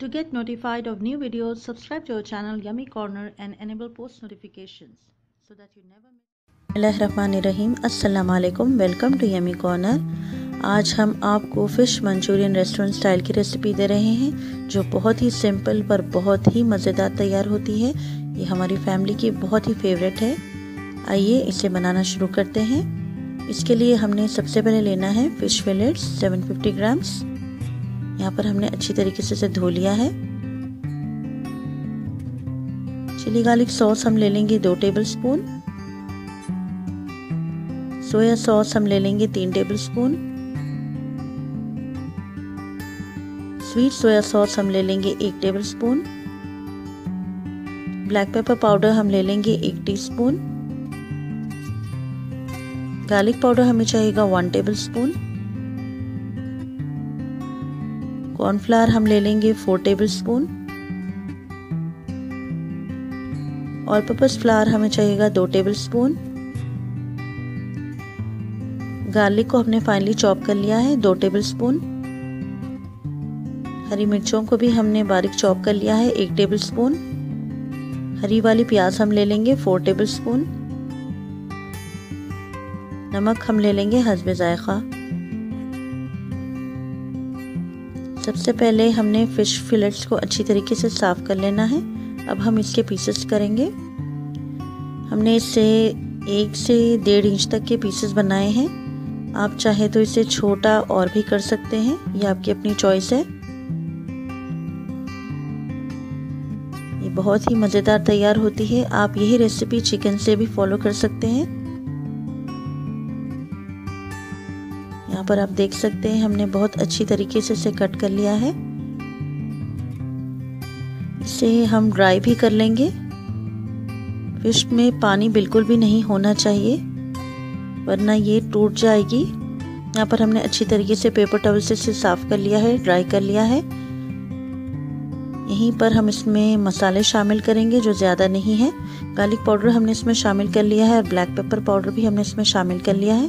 To get notified of new videos, subscribe to our channel Yummy Corner and enable post notifications so that you never. रहीम अस्सलाम वालेकुम welcome to Yummy Corner आज हम आपको fish Manchurian restaurant style की recipe दे रहे हैं जो बहुत ही सिंपल पर बहुत ही मज़ेदार तैयार होती है। ये हमारी फैमिली की बहुत ही फेवरेट है। आइए इसे बनाना शुरू करते हैं। इसके लिए हमने सबसे पहले लेना है फ़िश फिलेट्स 750 ग्राम्स यहाँ पर हमने अच्छी तरीके से इसे धो लिया है। चिली गार्लिक सॉस हम ले लेंगे दो टेबल स्पून सोया सॉस हम ले लेंगे तीन tablespoon sweet soya sauce हम ले लेंगे एक tablespoon black pepper powder हम ले लेंगे एक टीस्पून। गार्लिक पाउडर हमें चाहिएगा वन टेबल स्पून कॉर्नफ्लावर हम ले लेंगे four tablespoon all purpose flour हमें चाहिएगा दो टेबल स्पून गार्लिक को हमने फाइनली चॉप कर लिया है, दो टेबल स्पून हरी मिर्चों को भी हमने बारीक चॉप कर लिया है, एक टेबल स्पून हरी वाली प्याज हम ले लेंगे फोर टेबल स्पून नमक हम ले लेंगे हसब जायका. सबसे पहले हमने फ़िश फिलेट्स को अच्छी तरीके से साफ़ कर लेना है। अब हम इसके पीसेस करेंगे। हमने इसे एक से डेढ़ इंच तक के पीसेस बनाए हैं। आप चाहे तो इसे छोटा और भी कर सकते हैं। ये आपकी अपनी चॉइस है। ये बहुत ही मज़ेदार तैयार होती है। आप यही रेसिपी चिकन से भी फॉलो कर सकते हैं। पर आप देख सकते हैं, हमने बहुत अच्छी तरीके से इसे कट कर लिया है। इसे हम ड्राई भी कर लेंगे। फ़िश में पानी बिल्कुल भी नहीं होना चाहिए, वरना ये टूट जाएगी। यहाँ पर हमने अच्छी तरीके से पेपर टवल से इसे साफ़ कर लिया है ड्राई कर लिया है। यहीं पर हम इसमें मसाले शामिल करेंगे जो ज़्यादा नहीं है। गार्लिक पाउडर हमने इसमें शामिल कर लिया है और ब्लैक पेपर पाउडर भी हमने इसमें शामिल कर लिया है।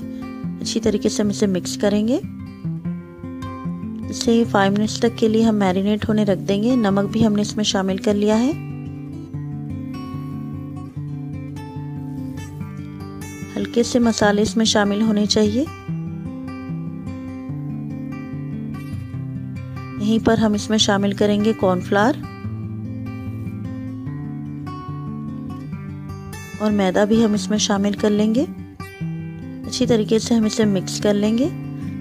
अच्छी तरीके से हम इसे मिक्स करेंगे। इसे फाइव मिनट्स तक के लिए हम मैरिनेट होने रख देंगे। नमक भी हमने इसमें शामिल कर लिया है। हल्के से मसाले इसमें शामिल होने चाहिए। यहीं पर हम इसमें शामिल करेंगे कॉर्नफ्लावर और मैदा भी हम इसमें शामिल कर लेंगे। अच्छी तरीके से हम इसे मिक्स कर लेंगे।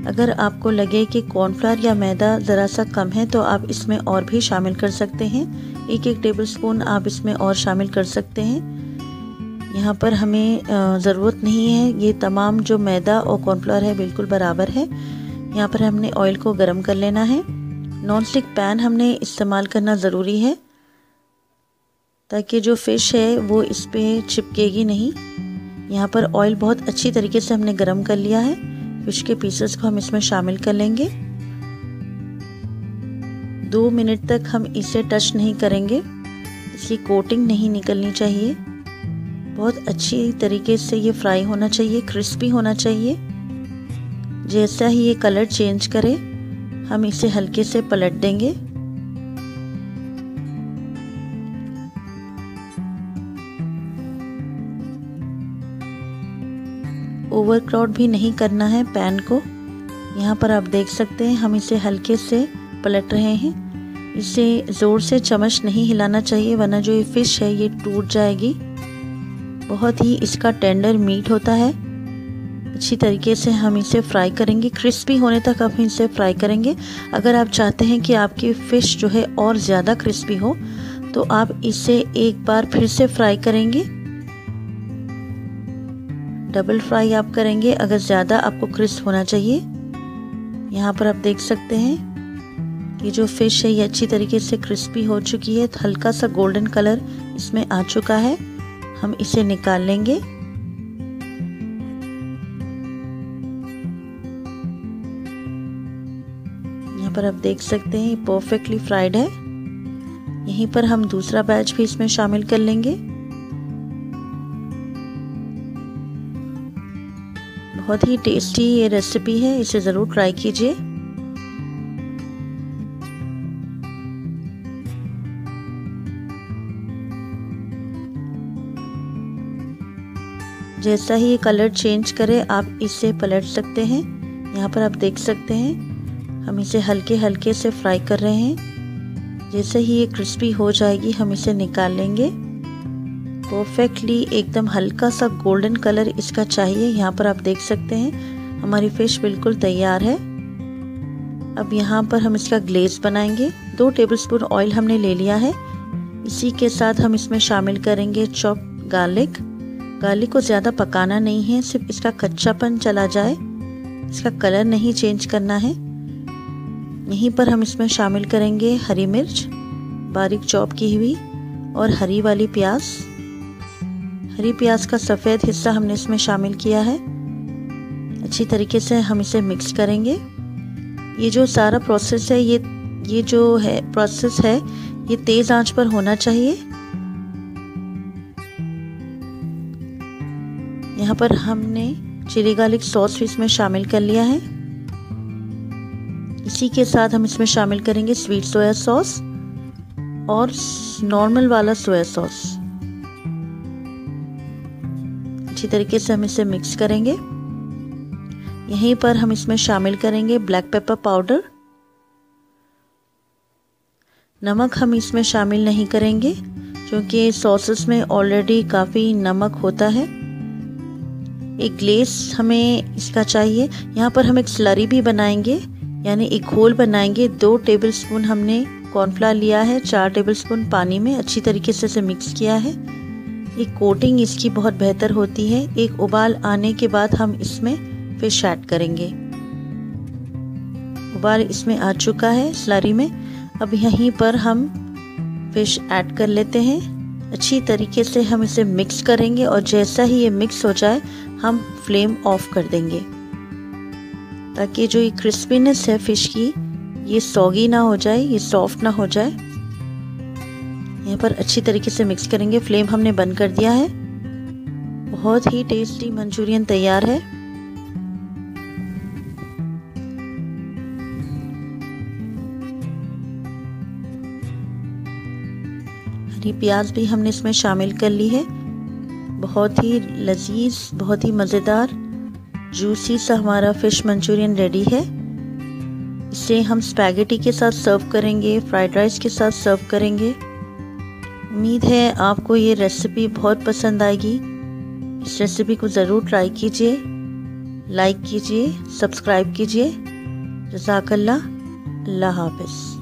अगर आपको लगे कि कॉर्नफ्लावर या मैदा ज़रा सा कम है तो आप इसमें और भी शामिल कर सकते हैं। एक एक टेबल स्पून आप इसमें और शामिल कर सकते हैं। यहाँ पर हमें ज़रूरत नहीं है। ये तमाम जो मैदा और कॉर्नफ्लावर है, बिल्कुल बराबर है। यहाँ पर हमने ऑयल को गर्म कर लेना है। नॉन स्टिक पैन हमने इस्तेमाल करना ज़रूरी है, ताकि जो फ़िश है, वो इस पर चिपकेगी नहीं। यहाँ पर ऑयल बहुत अच्छी तरीके से हमने गरम कर लिया है। फ़िश के पीसेस को हम इसमें शामिल कर लेंगे। दो मिनट तक हम इसे टच नहीं करेंगे। इसकी कोटिंग नहीं निकलनी चाहिए। बहुत अच्छी तरीके से ये फ्राई होना चाहिए क्रिस्पी होना चाहिए। जैसा ही ये कलर चेंज करे, हम इसे हल्के से पलट देंगे। ओवरक्राउड भी नहीं करना है पैन को। यहाँ पर आप देख सकते हैं, हम इसे हल्के से पलट रहे हैं। इसे ज़ोर से चम्मच नहीं हिलाना चाहिए, वरना जो ये फ़िश है, ये टूट जाएगी। बहुत ही इसका टेंडर मीट होता है। अच्छी तरीके से हम इसे फ्राई करेंगे। क्रिस्पी होने तक हम इसे फ्राई करेंगे। अगर आप चाहते हैं कि आपकी फ़िश जो है और ज़्यादा क्रिस्पी हो तो आप इसे एक बार फिर से फ्राई करेंगे। डबल फ्राई आप करेंगे, अगर ज़्यादा आपको क्रिस्प होना चाहिए। यहाँ पर आप देख सकते हैं ये जो फ़िश है, ये अच्छी तरीके से क्रिस्पी हो चुकी है, हल्का सा गोल्डन कलर इसमें आ चुका है। हम इसे निकाल लेंगे। यहाँ पर आप देख सकते हैं परफेक्टली फ्राइड है। यहीं पर हम दूसरा बैच भी इसमें शामिल कर लेंगे। बहुत ही टेस्टी ये रेसिपी है, इसे ज़रूर ट्राई कीजिए। जैसा ही कलर चेंज करे, आप इसे पलट सकते हैं। यहाँ पर आप देख सकते हैं, हम इसे हल्के हल्के से फ्राई कर रहे हैं। जैसे ही ये क्रिस्पी हो जाएगी, हम इसे निकाल लेंगे। परफेक्टली एकदम हल्का सा गोल्डन कलर इसका चाहिए। यहाँ पर आप देख सकते हैं, हमारी फ़िश बिल्कुल तैयार है। अब यहाँ पर हम इसका ग्लेज बनाएँगे। दो टेबलस्पून ऑयल हमने ले लिया है। इसी के साथ हम इसमें शामिल करेंगे चॉप गार्लिक गार्लिक को ज़्यादा पकाना नहीं है, सिर्फ़ इसका कच्चापन चला जाए। इसका कलर नहीं चेंज करना है। यहीं पर हम इसमें शामिल करेंगे हरी मिर्च, बारीक चॉप की हुई और हरी वाली प्याज। हरी प्याज का सफ़ेद हिस्सा हमने इसमें शामिल किया है। अच्छी तरीके से हम इसे मिक्स करेंगे। ये जो सारा प्रोसेस है, ये ये जो है प्रोसेस है, ये तेज़ आँच पर होना चाहिए। यहाँ पर हमने चिली गार्लिक सॉस भी इसमें शामिल कर लिया है। इसी के साथ हम इसमें शामिल करेंगे स्वीट सोया सॉस और नॉर्मल वाला सोया सॉस अच्छी तरीके से हम इसे मिक्स करेंगे। यहीं पर हम इसमें शामिल करेंगे ब्लैक पेपर पाउडर नमक हम इसमें शामिल नहीं करेंगे, क्योंकि सॉसेस में ऑलरेडी काफ़ी नमक होता है। एक ग्लेस हमें इसका चाहिए। यहाँ पर हम एक स्लरी भी बनाएँगे, यानी एक घोल बनाएँगे। दो टेबल स्पून हमने कॉर्नफ्लावर लिया है, चार टेबल स्पून पानी में अच्छी तरीके से इसे मिक्स किया है। एक कोटिंग इसकी बहुत बेहतर होती है। एक उबाल आने के बाद हम इसमें फ़िश ऐड करेंगे। उबाल इसमें आ चुका है स्लरी में। अब यहीं पर हम फ़िश ऐड कर लेते हैं। अच्छी तरीके से हम इसे मिक्स करेंगे और जैसा ही ये मिक्स हो जाए, हम फ्लेम ऑफ़ कर देंगे। ताकि जो ये क्रिस्पीनेस है फ़िश की, ये सॉगी ना हो जाए, ये सॉफ्ट ना हो जाए। यहाँ पर अच्छी तरीके से मिक्स करेंगे। फ्लेम हमने बंद कर दिया है। बहुत ही टेस्टी मंचूरियन तैयार है। हरी प्याज भी हमने इसमें शामिल कर ली है। बहुत ही लजीज, बहुत ही मज़ेदार जूसी सा हमारा फ़िश मंचूरियन रेडी है। इसे हम स्पैगेटी के साथ सर्व करेंगे फ्राइड राइस के साथ सर्व करेंगे। उम्मीद है आपको ये रेसिपी बहुत पसंद आएगी। इस रेसिपी को ज़रूर ट्राई कीजिए लाइक कीजिए सब्सक्राइब कीजिए। जजाकल्ला, अल्लाह हाफिज़।